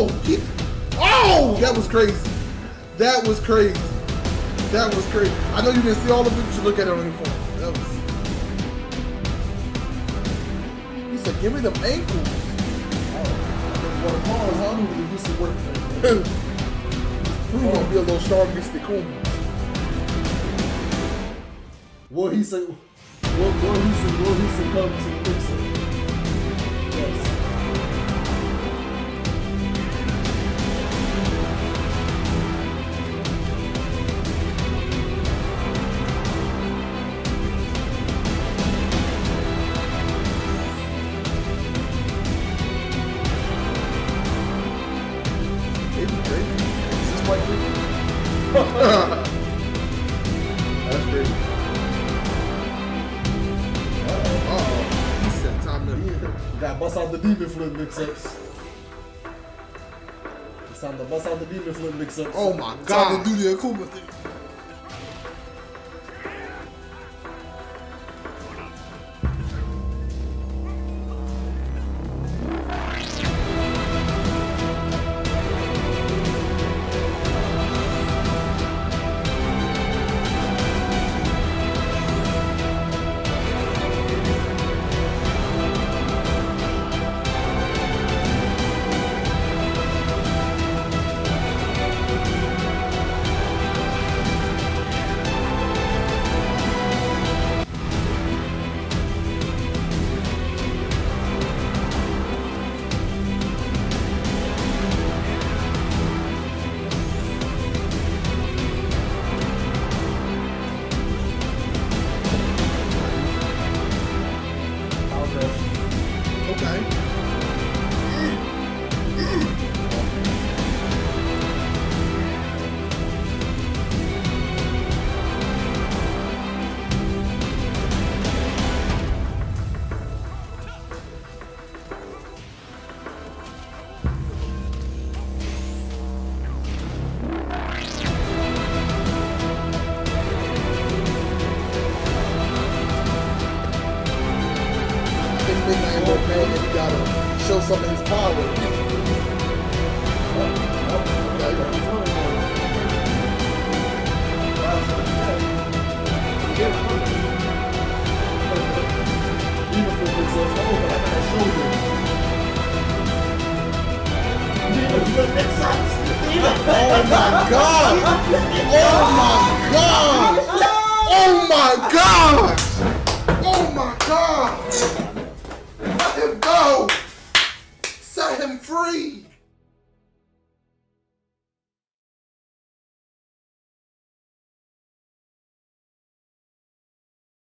Oh! He, oh! That was crazy. That was crazy. That was crazy. I know you didn't see all of it, but you look at it on your phone. That was. He said, give me them ankles. Oh, what a pause, huh? We used to work there. Prove gonna be a little strong against the Kuma. What he said, what, what he said, what he said, come to the mixer. Is white? That's crazy. Uh-oh. He said time to You got bust out the demon flip mix-ups. It's time to bust out the demon flip mix-ups. Oh my Time god. to do the Akuma thing. Big man look man and he gotta show some of his power. Oh my god! Oh my god! Oh my god! Oh my god!